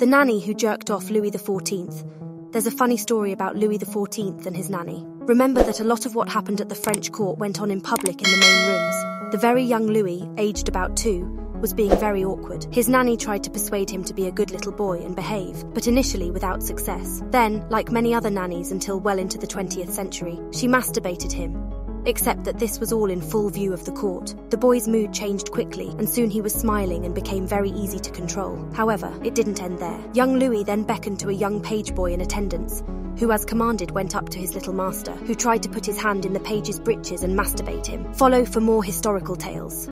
The nanny who jerked off Louis XIV. There's a funny story about Louis XIV and his nanny. Remember that a lot of what happened at the French court went on in public in the main rooms. The very young Louis, aged about two, was being very awkward. His nanny tried to persuade him to be a good little boy and behave, but initially without success. Then, like many other nannies until well into the 20th century, she masturbated him, Except that this was all in full view of the court. The boy's mood changed quickly, and soon he was smiling and became very easy to control. However, it didn't end there. Young Louis then beckoned to a young page boy in attendance, who, as commanded, went up to his little master, who tried to put his hand in the page's breeches and masturbate him. Follow for more historical tales.